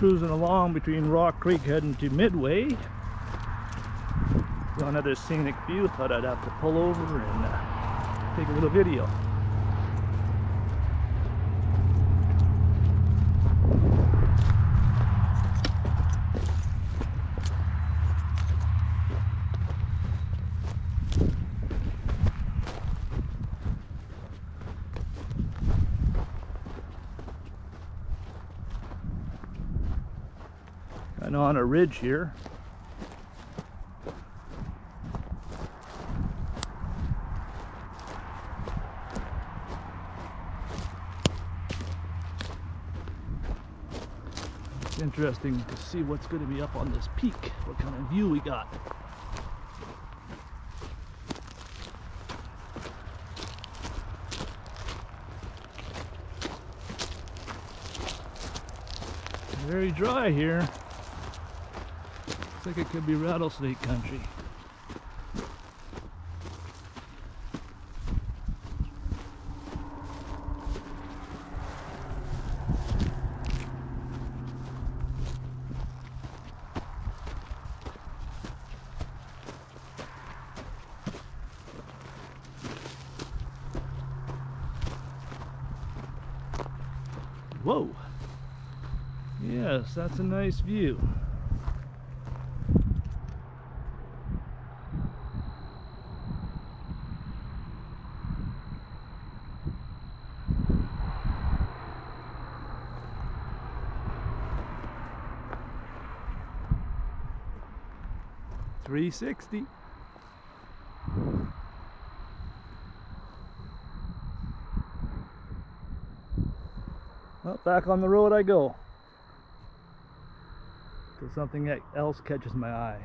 cruising along between Rock Creek heading to Midway. Got another scenic view. Thought I'd have to pull over and uh, take a little video. Of on a ridge here. It's interesting to see what's going to be up on this peak, what kind of view we got. Very dry here. Looks like it could be rattlesnake country. Whoa! Yes, that's a nice view. Three sixty. Well, back on the road I go. Till something else catches my eye.